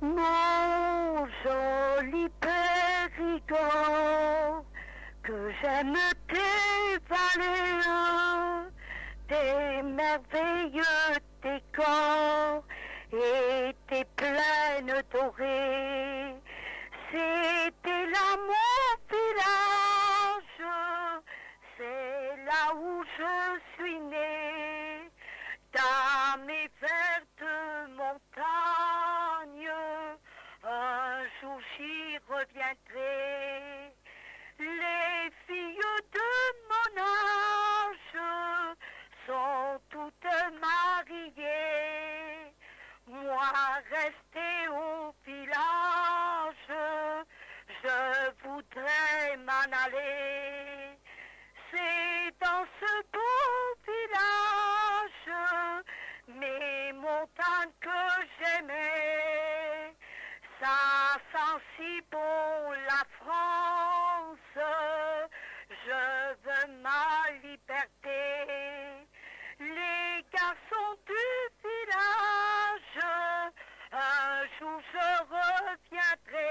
Mon joli Périgord, que j'aime tes vallées, tes merveilleux décors et tes plaines dorées. C'était là mon village, c'est là où je suis Les filles de mon âge sont toutes mariées. Moi, rester au village, je voudrais m'en aller. C'est dans ce beau village, mes montagnes que jour je reviendrai.